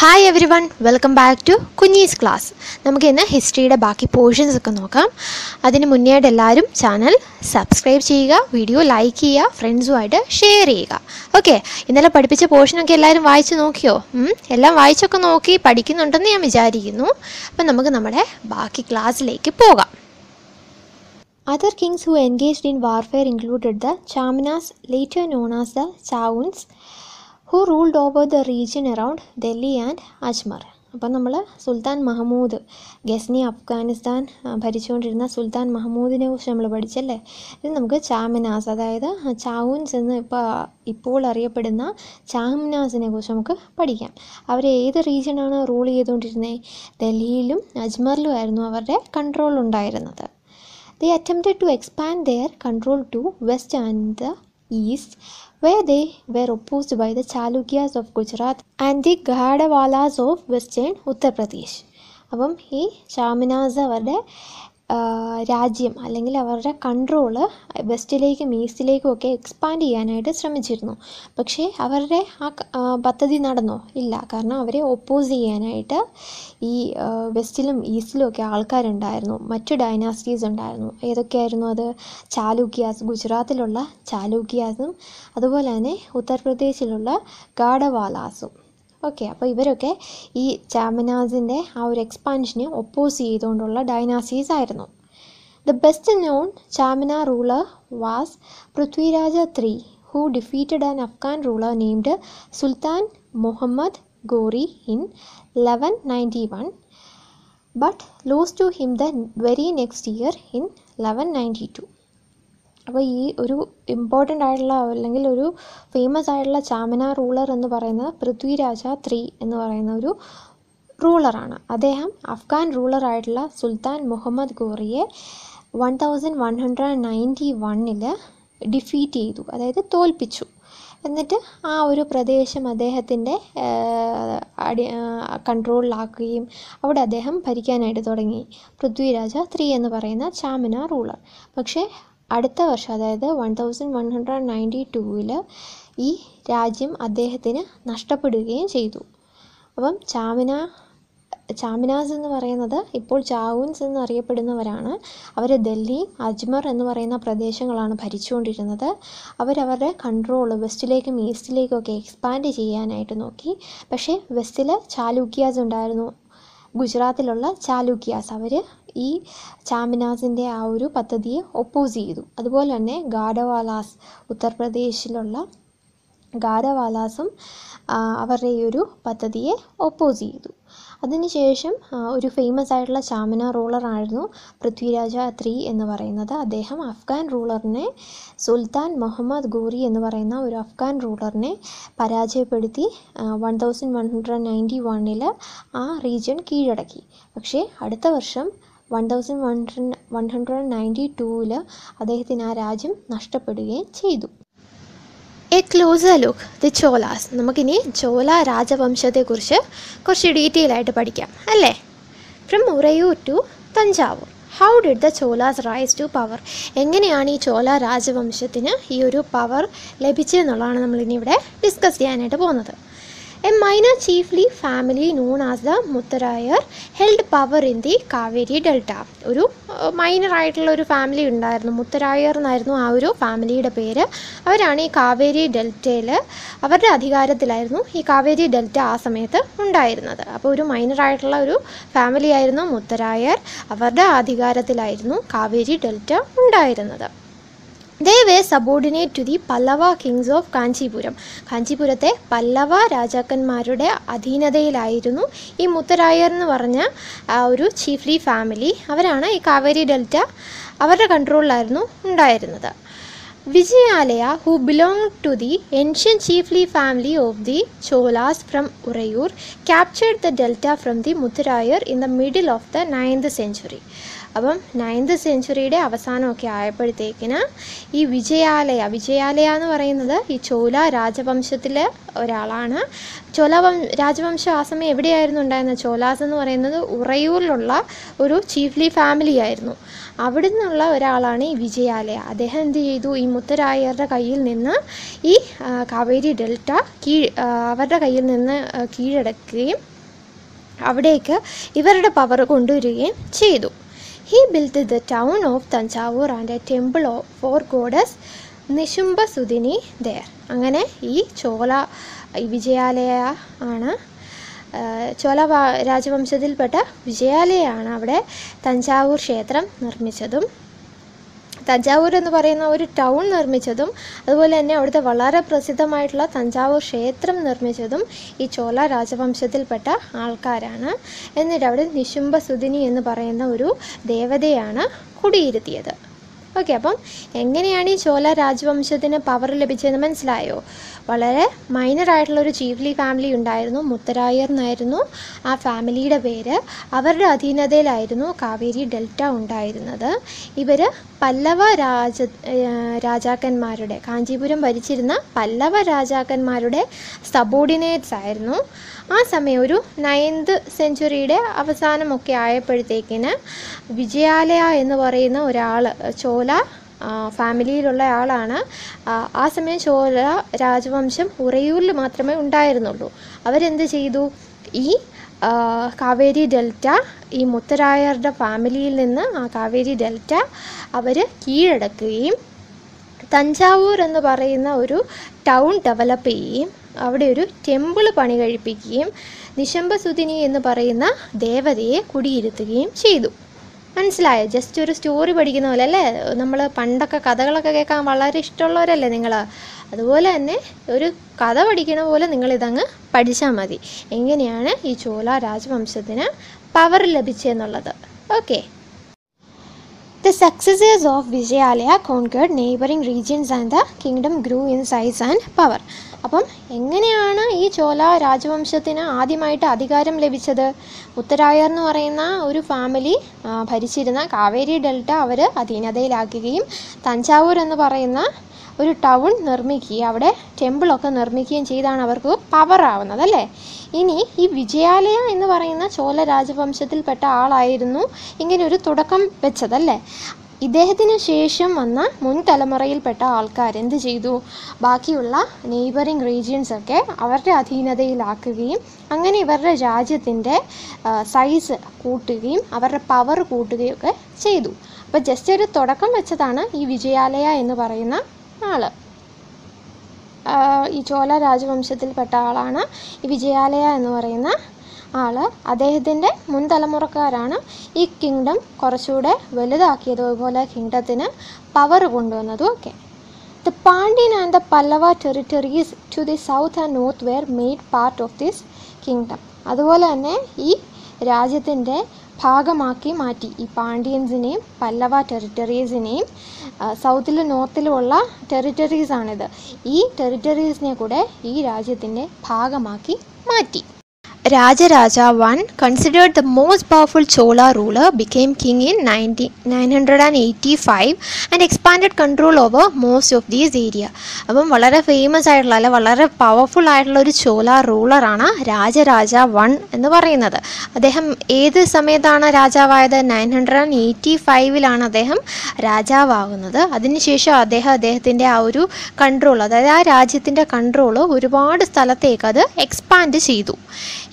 Hi everyone welcome back to Kunji's class നമുക്ക് ഇന്ന് ഹിസ്റ്ററിയുടെ ബാക്കി പോർഷൻസ് ഒക്കെ നോക്കാം. അതിന് മുന്നേയായിട്ട് എല്ലാവരും ചാനൽ സബ്സ്ക്രൈബ് ചെയ്യുക വീഡിയോ ലൈക്ക് ചെയ്യുക ഫ്രണ്ട്സുമായിട്ട് ഷെയർ ചെയ്യുക. ഓക്കെ ഇന്നലെ പഠിപ്പിച്ച പോർഷനൊക്കെ എല്ലാവരും വായിച്ച് നോക്കിയോ? എല്ലാം വായിച്ചൊക്കെ നോക്കി പഠിക്കുന്നുണ്ടെന്ന് ഞാൻ വിചാരിക്കുന്നു. അപ്പം നമുക്ക് നമ്മുടെ ബാക്കി ക്ലാസ്സിലേക്ക് പോകാം. Other kings who engaged in warfare included the Chamanas, later known as the Chauns, who ruled over the region around Delhi and Ajmer. അപ്പം നമ്മൾ സുൽത്താൻ മഹമ്മൂദ് ഗസ്നി അഫ്ഗാനിസ്ഥാൻ ഭരിച്ചുകൊണ്ടിരുന്ന സുൽത്താൻ മഹമ്മൂദിനെ കുറിച്ച് നമ്മൾ പഠിച്ചല്ലേ? ഇത് നമുക്ക് ചാമിനാസ് അതായത് ചാവുൻസ് എന്ന് ഇപ്പോൾ ഇപ്പോൾ അറിയപ്പെടുന്ന ചാമിനാസിനെ കുറിച്ച് നമുക്ക് പഠിക്കാം. അവർ ഏത് റീജിയനാണ് റൂൾ ചെയ്തുകൊണ്ടിരുന്നത് ഡൽഹിയിലും അജ്മറിലും ആയിരുന്നു അവരുടെ കൺട്രോൾ ഉണ്ടായിരുന്നത്. They attempted to expand their control to west and the east, where they were opposed by the Chalukyas of Gujarat and the gadawalas of western Uttar Pradesh. അപ്പം ഈ ഷാമിനാസ് അവരുടെ രാജ്യം അല്ലെങ്കിൽ അവരുടെ കൺട്രോൾ വെസ്റ്റിലേക്കും ഈസ്റ്റിലേക്കും ഒക്കെ എക്സ്പാൻഡ് ചെയ്യാനായിട്ട് ശ്രമിച്ചിരുന്നു. പക്ഷേ അവരുടെ ആ പദ്ധതി നടന്നോ? ഇല്ല. കാരണം അവരെ ഒപ്പോസ് ചെയ്യാനായിട്ട് ഈ വെസ്റ്റിലും ഈസ്റ്റിലും ഒക്കെ ആൾക്കാരുണ്ടായിരുന്നു. മറ്റു ഡൈനാസ്റ്റീസ് ഉണ്ടായിരുന്നു. ഏതൊക്കെയായിരുന്നു അത്? ചാലൂക്യാസ് ഗുജറാത്തിലുള്ള ചാലൂക്യാസും അതുപോലെ തന്നെ ഉത്തർപ്രദേശിലുള്ള ഗാഡവാലാസും. ഓക്കെ അപ്പോൾ ഇവരൊക്കെ ഈ ചാമനാസിന്റെ ആ ഒരു എക്സ്പാൻഷനെ ഒപ്പോസ് ചെയ്തുകൊണ്ടുള്ള ഡൈനാസീസ് ആയിരുന്നു. The best known Chahamana ruler was Prithviraja three who defeated an Afghan ruler named Sultan Muhammad Ghori in eleven ninety one but lost to him the very next year in eleven ninety two അപ്പോൾ ഈ ഒരു important ആയിട്ടുള്ള അല്ലെങ്കിൽ ഒരു famous ആയിട്ടുള്ള ചാമന ruler എന്ന് പറയുന്നത് Prithviraja three എന്ന് പറയുന്ന ഒരു റൂളറാണ് അദ്ദേഹം അഫ്ഗാൻ റൂളറായിട്ടുള്ള Sultan Muhammad ഗോറിയെ one thousand one hundred ninety വണ്ണിൽ ഡിഫീറ്റ് ചെയ്തു അതായത് തോൽപ്പിച്ചു. എന്നിട്ട് ആ ഒരു പ്രദേശം അദ്ദേഹത്തിന്റെ അടി കൺട്രോളിലാക്കുകയും അവിടെ അദ്ദേഹം ഭരിക്കാനായിട്ട് തുടങ്ങി. പൃഥ്വിരാജ ത്രീ എന്ന് പറയുന്ന ചാമിന റൂളർ പക്ഷേ അടുത്ത വർഷം അതായത് one thousand one hundred ninety ടൂവിൽ ഈ രാജ്യം അദ്ദേഹത്തിന് നഷ്ടപ്പെടുകയും ചെയ്തു. അപ്പം ചാമിന ചാമിനാസ് എന്ന് പറയുന്നത് ഇപ്പോൾ ചാവൂൻസ് എന്നറിയപ്പെടുന്നവരാണ്. അവർ ഡൽഹി അജ്മർ എന്ന് പറയുന്ന പ്രദേശങ്ങളാണ് ഭരിച്ചുകൊണ്ടിരുന്നത്. അവരവരുടെ കൺട്രോൾ വെസ്റ്റിലേക്കും ഈസ്റ്റിലേക്കും ഒക്കെ എക്സ്പാൻഡ് ചെയ്യാനായിട്ട് നോക്കി. പക്ഷേ വെസ്റ്റിൽ ചാലൂക്യാസ് ഉണ്ടായിരുന്നു. ഗുജറാത്തിലുള്ള ചാലൂക്യാസ്. അവർ ഈ ചാമിനാസിന്റെ ആ ഒരു പദ്ധതിയെ ഒപ്പോസ് ചെയ്തു. അതുപോലെ തന്നെ ഗാഡവാലാസ് ഉത്തർപ്രദേശിലുള്ള ഗാഡവാലാസും അവരുടെ ഈ ഒരു പദ്ധതിയെ ഒപ്പോസ് ചെയ്തു. അതിനുശേഷം ഒരു ഫേമസ് ആയിട്ടുള്ള ചാമന റൂളറായിരുന്നു പൃഥ്വിരാജ ത്രീ എന്ന് പറയുന്നത്. അദ്ദേഹം അഫ്ഗാൻ റൂളറിനെ സുൽത്താൻ മുഹമ്മദ് ഗോറി എന്ന് പറയുന്ന ഒരു അഫ്ഗാൻ റൂളറിനെ പരാജയപ്പെടുത്തി one thousand one hundred ninety വണ്ണിൽ ആ റീജിയൻ കീഴടക്കി. പക്ഷേ അടുത്ത വർഷം one thousand one one hundred ninety ടൂവിൽ അദ്ദേഹത്തിന് ആ രാജ്യം നഷ്ടപ്പെടുകയും ചെയ്തു. A closer look the Cholas. നമുക്കിനി ചോല രാജവംശത്തെക്കുറിച്ച് കുറച്ച് ഡീറ്റെയിൽ ആയിട്ട് പഠിക്കാം അല്ലേ? From Uraiyur to Thanjavur how did the Cholas rise to power എങ്ങനെയാണ് ഈ ചോല രാജവംശത്തിന് ഈ ഒരു പവർ ലഭിച്ചതെന്നുള്ളതാണ് നമ്മളിനി ഇവിടെ ഡിസ്കസ് ചെയ്യാനായിട്ട് പോകുന്നത്. A minor chiefly family known as the Mutharaiyar held power in the Kaveri delta ഒരു മൈനർ ആയിട്ടുള്ള ഒരു ഫാമിലി ഉണ്ടായിരുന്നു. മുത്തരായർ എന്നായിരുന്നു ആ ഒരു ഫാമിലിയുടെ പേര്. അവരാണ് ഈ കാവേരി ഡെൽറ്റയിൽ അവരുടെ അധികാരത്തിലായിരുന്നു ഈ കാവേരി ഡെൽറ്റ ആ സമയത്ത് ഉണ്ടായിരുന്നത്. അപ്പോൾ ഒരു മൈനർ ആയിട്ടുള്ള ഒരു ഫാമിലി ആയിരുന്നു മുത്തരായർ അവരുടെ അധികാരത്തിലായിരുന്നു കാവേരി ഡെൽറ്റ ഉണ്ടായിരുന്നത്. They were subordinate to the Pallava kings of Kanchipuram കാഞ്ചീപുരത്തെ Pallava രാജാക്കന്മാരുടെ അധീനതയിലായിരുന്നു ഈ മുത്തരായർ എന്ന് പറഞ്ഞ ഒരു ചീഫ്ലി ഫാമിലി അവരാണ് ഈ കാവേരി ഡെൽറ്റ അവരുടെ കൺട്രോളിലായിരുന്നു ഉണ്ടായിരുന്നത്. Vijayalaya who belong to the ancient chiefly family of the Cholas from Uraiyur captured the delta from the Mutharayar in the middle of the ninth century അപ്പം നയൻത് സെഞ്ചുറിയുടെ അവസാനമൊക്കെ ആയപ്പോഴത്തേക്കിന് ഈ വിജയാലയ വിജയാലയ എന്ന് പറയുന്നത് ഈ ചോല രാജവംശത്തിലെ ഒരാളാണ്. ചോല രാജവംശം ആ സമയം എവിടെയായിരുന്നു ഉണ്ടായിരുന്നത്? ചോലാസ് എന്ന് പറയുന്നത് ഉറയൂരിലുള്ള ഒരു ചീഫ്ലി ഫാമിലി ആയിരുന്നു. അവിടെ നിന്നുള്ള ഒരാളാണ് ഈ വിജയാലയ. അദ്ദേഹം എന്ത് ചെയ്തു? ഈ മുത്തരായരുടെ കയ്യിൽ നിന്ന് ഈ കാവേരി ഡെൽറ്റ കീഴ് അവരുടെ കയ്യിൽ നിന്ന് കീഴടക്കുകയും അവിടേക്ക് ഇവരുടെ പവർ കൊണ്ടുവരികയും ചെയ്തു. He built the town of Thanjavur and a temple for goddess Nishumbhasudini there അങ്ങനെ ഈ ചോല വിജയാലയ ആണ് ചോല രാജവംശത്തിൽപ്പെട്ട വിജയാലയാണ് അവിടെ തഞ്ചാവൂർ ക്ഷേത്രം നിർമ്മിച്ചതും. തഞ്ചാവൂർ എന്ന് പറയുന്ന ഒരു ടൗൺ നിർമ്മിച്ചതും അതുപോലെ തന്നെ അവിടുത്തെ വളരെ പ്രസിദ്ധമായിട്ടുള്ള തഞ്ചാവൂർ ക്ഷേത്രം നിർമ്മിച്ചതും ഈ ചോല രാജവംശത്തിൽപ്പെട്ട ആൾക്കാരാണ്. എന്നിട്ട് അവിടെ നിശുംബസുദിനി എന്ന് പറയുന്ന ഒരു ദേവതയാണ് കുടിയിരുത്തിയത്. ഓക്കെ അപ്പം എങ്ങനെയാണ് ഈ ചോല രാജവംശത്തിന് പവർ ലഭിച്ചതെന്ന് മനസ്സിലായോ? വളരെ ഒരു ചീഫ്ലി ഫാമിലി ഉണ്ടായിരുന്നു മുത്തരായർ എന്നായിരുന്നു ആ ഫാമിലിയുടെ പേര് അവരുടെ അധീനതയിലായിരുന്നു കാവേരി ഡെൽറ്റ ഉണ്ടായിരുന്നത്. ഇവർ പല്ലവ രാജ രാജാക്കന്മാരുടെ കാഞ്ചീപുരം ഭരിച്ചിരുന്ന പല്ലവ രാജാക്കന്മാരുടെ സബോർഡിനേറ്റ്സ് ആയിരുന്നു. ആ സമയം ഒരു നയൻത് സെഞ്ചുറിയുടെ അവസാനമൊക്കെ ആയപ്പോഴത്തേക്കിന് വിജയാലയ എന്ന് പറയുന്ന ഒരാൾ ചോല ആ, ഫാമിലിയിലുള്ള ആളാണ്. ആ സമയം ചോല രാജവംശം ഉറയൂരിൽ മാത്രമേ ഉണ്ടായിരുന്നുള്ളൂ. അവരെന്ത് ചെയ്തു? ഈ കാവേരി ഡെൽറ്റ ഈ മുത്തരായരുടെ ഫാമിലിയിൽ നിന്ന് ആ കാവേരി ഡെൽറ്റ അവർ കീഴടക്കുകയും തഞ്ചാവൂർ എന്ന് പറയുന്ന ഒരു ടൗൺ ഡെവലപ്പ് ചെയ്യുകയും അവിടെ ഒരു ടെമ്പിൾ പണി കഴിപ്പിക്കുകയും നിശംബസുദിനി എന്ന് പറയുന്ന ദേവതയെ കുടിയിരുത്തുകയും ചെയ്തു. മനസ്സിലായോ? ജസ്റ്റ് ഒരു സ്റ്റോറി പഠിക്കുന്ന പോലെ അല്ലേ നമ്മൾ പണ്ടൊക്കെ കഥകളൊക്കെ കേൾക്കാൻ വളരെ ഇഷ്ടമുള്ളവരല്ലേ നിങ്ങൾ അതുപോലെ തന്നെ ഒരു കഥ പഠിക്കണ പോലെ നിങ്ങളിതങ്ങ് പഠിച്ചാൽ മതി. എങ്ങനെയാണ് ഈ ചോല രാജവംശത്തിന് power ലഭിച്ചതെന്നുള്ളത് okay The successes of Vijayalaya conquered neighboring regions and the kingdom grew in size and power. അപ്പം എങ്ങനെയാണ് ഈ ചോല രാജവംശത്തിന് ആദ്യമായിട്ട് അധികാരം ലഭിച്ചത് ഉത്തരായർ എന്ന് പറയുന്ന ഒരു ഫാമിലി ഭരിച്ചിരുന്ന കാവേരി ഡെൽറ്റ അവർ അധീനതയിലാക്കുകയും തഞ്ചാവൂർ എന്ന് പറയുന്ന ഒരു ടൗൺ നിർമ്മിക്കുകയും അവിടെ ടെമ്പിളൊക്കെ നിർമ്മിക്കുകയും ചെയ്താണ് അവർക്ക് പവർ ആവുന്നത് അല്ലേ? ഇനി ഈ വിജയാലയ എന്ന് പറയുന്ന ചോല രാജവംശത്തിൽപ്പെട്ട ആളായിരുന്നു ഇങ്ങനെ ഒരു തുടക്കം വെച്ചതല്ലേ ഇദ്ദേഹത്തിന് ശേഷം വന്ന മുൻ തലമുറയിൽപ്പെട്ട ആൾക്കാർ എന്ത് ചെയ്തു? ബാക്കിയുള്ള നെയ്ബറിങ് റീജിയൻസ് ഒക്കെ അവരുടെ അധീനതയിലാക്കുകയും അങ്ങനെ ഇവരുടെ രാജ്യത്തിന്റെ സൈസ് കൂട്ടുകയും അവരുടെ പവർ കൂട്ടുകയും ഒക്കെ ചെയ്തു. അപ്പോൾ ജസ്റ്റ് ഒരു തുടക്കം വെച്ചതാണ് ഈ വിജയാലയ എന്ന് പറയുന്ന ആൾ. ഈ ചോല രാജവംശത്തിൽപ്പെട്ട ആളാണ്. ഈ വിജയാലയ എന്ന് പറയുന്ന ആൾ. അദ്ദേഹത്തിന്റെ മുൻ തലമുറക്കാരാണ് ഈ കിങ്ഡം കുറച്ചുകൂടെ വലുതാക്കിയതും. അതുപോലെ കിങ്ഡത്തിന് പവർ കൊണ്ടുവന്നതും ഒക്കെ the Pandyan and the Pallava territories to the south and north were made part of this kingdom അതുപോലെ തന്നെ ഈ രാജ്യത്തിന്റെ ഭാഗമാക്കി മാറ്റി. ഈ പാണ്ഡ്യൻസിനെയും പല്ലവ ടെറിട്ടറീസിനെയും സൗത്തിലും നോർത്തിലുമുള്ള ടെറിട്ടറീസാണിത് ഈ ടെറിട്ടറീസിനെ കൂടെ ഈ രാജ്യത്തിന്റെ ഭാഗമാക്കി മാറ്റി. Most powerful Chola ruler became king in ninety nine hundred and eighty five and expanded control over most of these area അപ്പം വളരെ ഫേമസ് ആയിട്ടുള്ള അല്ലെ വളരെ പവർഫുൾ ആയിട്ടുള്ള ഒരു ചോള റൂളറാണ് രാജരാജ വൺ എന്ന് പറയുന്നത്. അദ്ദേഹം ഏത് സമയത്താണ് രാജാവായത്? നയൻ ഹൺഡ്രഡ് ആൻഡ് എയ്റ്റി ഫൈവിലാണ് അദ്ദേഹം രാജാവാകുന്നത്. അതിനുശേഷം അദ്ദേഹം അദ്ദേഹത്തിന്റെ ആ ഒരു കൺട്രോൾ അതായത് ആ രാജ്യത്തിന്റെ കൺട്രോൾ ഒരുപാട് സ്ഥലത്തേക്ക് അത് എക്സ്പാൻഡ് ചെയ്തു.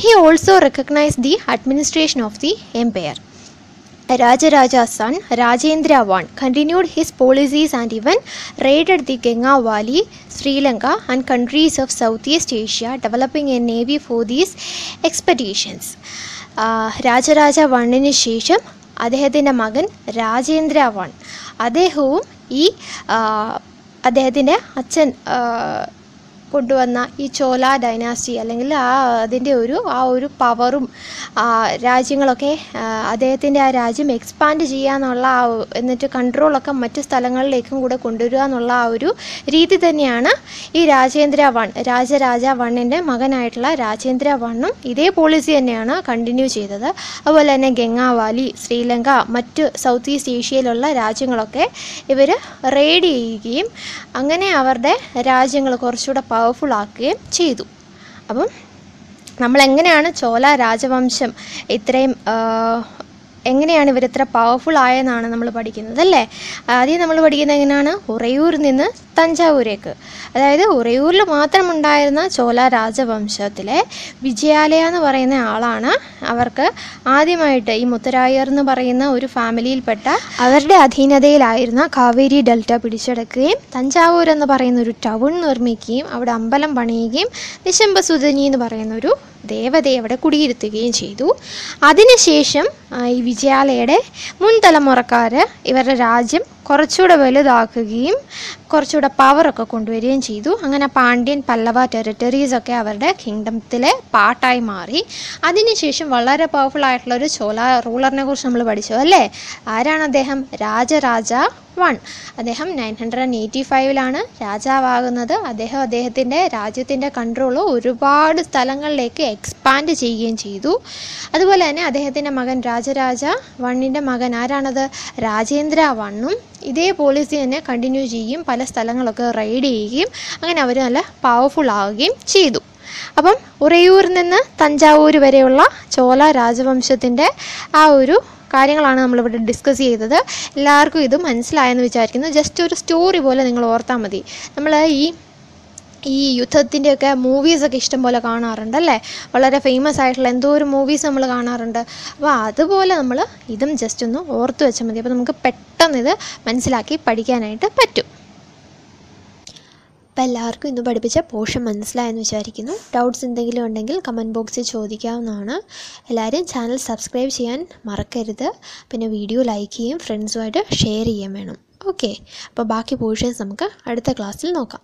He also recognized the administration of the empire. Rajaraja's son Rajendra I continued his policies and even raided the Ganga Valley, Sri Lanka, and countries of Southeast Asia, developing a navy for these expeditions. Rajaraja വണ്ണിന് ശേഷം അദ്ദേഹത്തിന്റെ മകൻ Rajendra one അദ്ദേഹവും ഈ അദ്ദേഹത്തിന്റെ അച്ഛൻ കൊണ്ടുവന്ന ഈ ചോല ഡൈനാസ്റ്റി അല്ലെങ്കിൽ ആ അതിന്റെ ഒരു ആ ഒരു പവറും രാജ്യങ്ങളൊക്കെ അദ്ദേഹത്തിന്റെ ആ രാജ്യം എക്സ്പാൻഡ് ചെയ്യാന്നുള്ള ആ എന്നിട്ട് കൺട്രോളൊക്കെ മറ്റ് സ്ഥലങ്ങളിലേക്കും കൂടെ കൊണ്ടുവരിക എന്നുള്ള ആ ഒരു രീതി തന്നെയാണ് ഈ രാജേന്ദ്ര വൺ രാജരാജ വണ്ണിന്റെ മകനായിട്ടുള്ള രാജേന്ദ്ര വണ്ണും ഇതേ പോളിസി തന്നെയാണ് കണ്ടിന്യൂ ചെയ്തത്. അതുപോലെ തന്നെ ഗംഗാവാലി ശ്രീലങ്ക മറ്റ് സൗത്ത് ഈസ്റ്റ് ഏഷ്യയിലുള്ള രാജ്യങ്ങളൊക്കെ ഇവർ റെയ്ഡ് ചെയ്യുകയും അങ്ങനെ അവരുടെ രാജ്യങ്ങൾ കുറച്ചുകൂടെ പവർഫുൾ ആക്കുകയും ചെയ്തു. അപ്പം നമ്മളെങ്ങനെയാണ് ചോല രാജവംശം ഇത്രയും എങ്ങനെയാണ് ഇവർ ഇത്ര പവർഫുൾ ആയെന്നാണ് നമ്മൾ പഠിക്കുന്നത് അല്ലേ? ആദ്യം നമ്മൾ പഠിക്കുന്നത് എങ്ങനെയാണ്? ഉറയൂരിൽ നിന്ന് തഞ്ചാവൂരേക്ക്. അതായത് ഉറയൂരിൽ മാത്രം ഉണ്ടായിരുന്ന ചോല രാജവംശത്തിലെ വിജയാലയ എന്ന് പറയുന്ന ആളാണ് അവർക്ക് ആദ്യമായിട്ട് ഈ മുത്തരായർ എന്ന് പറയുന്ന ഒരു ഫാമിലിയിൽപ്പെട്ട അവരുടെ അധീനതയിലായിരുന്ന കാവേരി ഡെൽറ്റ പിടിച്ചെടുക്കുകയും തഞ്ചാവൂർ എന്ന് പറയുന്ന ഒരു ടൗൺ നിർമ്മിക്കുകയും അവിടെ അമ്പലം പണിയുകയും നിശംബസുധനി എന്ന് പറയുന്ന ഒരു ദേവതയെ അവിടെ കുടിയിരുത്തുകയും ചെയ്തു. അതിനുശേഷം ഈ വിജയാലയുടെ മുൻ തലമുറക്കാർ ഇവരുടെ രാജ്യം കുറച്ചുകൂടെ വലുതാക്കുകയും കുറച്ചുകൂടെ പവറൊക്കെ കൊണ്ടുവരികയും ചെയ്തു. അങ്ങനെ പാണ്ഡ്യൻ പല്ലവ ടെറിട്ടറീസൊക്കെ അവരുടെ കിങ്ഡത്തിലെ പാട്ടായി മാറി. അതിനുശേഷം വളരെ പവർഫുൾ ആയിട്ടുള്ള ഒരു ചോല റൂളറിനെ കുറിച്ച് നമ്മൾ പഠിച്ചു അല്ലേ ആരാണ് അദ്ദേഹം? രാജരാജ വൺ. അദ്ദേഹം നയൻ ഹൺഡ്രഡ് ആൻഡ് എയ്റ്റി ഫൈവിലാണ് രാജാവാകുന്നത്. അദ്ദേഹം അദ്ദേഹത്തിന്റെ രാജ്യത്തിന്റെ കൺട്രോൾ ഒരുപാട് സ്ഥലങ്ങളിലേക്ക് എക്സ്പാൻഡ് ചെയ്യുകയും ചെയ്തു. അതുപോലെ തന്നെ അദ്ദേഹത്തിന്റെ മകൻ രാജരാജ വണ്ണിന്റെ മകൻ ആരാണത്? രാജേന്ദ്ര വണ്ണും. ഇതേ പോളിസി തന്നെ കണ്ടിന്യൂ ചെയ്യുകയും പല സ്ഥലങ്ങളൊക്കെ റൈഡ് ചെയ്യുകയും അങ്ങനെ അവർ നല്ല പവർഫുൾ ആവുകയും ചെയ്തു. അപ്പം ഉറയൂരിൽ നിന്ന് തഞ്ചാവൂർ വരെയുള്ള ചോല രാജവംശത്തിന്റെ ആ ഒരു കാര്യങ്ങളാണ് നമ്മളിവിടെ ഡിസ്കസ് ചെയ്തത്. എല്ലാവർക്കും ഇത് മനസ്സിലായെന്ന് വിചാരിക്കുന്നു. ജസ്റ്റ് ഒരു സ്റ്റോറി പോലെ നിങ്ങൾ ഓർത്താൽ മതി. നമ്മൾ ഈ ഈ യുദ്ധത്തിന്റെയൊക്കെ മൂവീസൊക്കെ ഇഷ്ടംപോലെ കാണാറുണ്ട് അല്ലേ? വളരെ ഫേമസ് ആയിട്ടുള്ള എന്തോ ഒരു മൂവീസ് നമ്മൾ കാണാറുണ്ട്. അപ്പോൾ അതുപോലെ നമ്മൾ ഇതും ജസ്റ്റ് ഒന്ന് ഓർത്ത് വെച്ചാൽ മതി. അപ്പോൾ നമുക്ക് പെട്ടെന്ന് ഇത് മനസ്സിലാക്കി പഠിക്കാനായിട്ട് പറ്റും. അപ്പോൾ എല്ലാവർക്കും ഇന്ന് പഠിപ്പിച്ച പോർഷൻ മനസ്സിലായെന്ന് വിചാരിക്കുന്നു. ഡൗട്ട്സ് എന്തെങ്കിലും ഉണ്ടെങ്കിൽ കമന്റ് ബോക്സിൽ ചോദിക്കാവുന്നതാണ്. എല്ലാവരും ചാനൽ സബ്സ്ക്രൈബ് ചെയ്യാൻ മറക്കരുത്. പിന്നെ വീഡിയോ ലൈക്ക് ചെയ്യും ഫ്രണ്ട്സുമായിട്ട് ഷെയർ ചെയ്യാൻ വേണം. ഓക്കെ അപ്പോൾ ബാക്കി പോർഷൻസ് നമുക്ക് അടുത്ത ക്ലാസ്സിൽ നോക്കാം.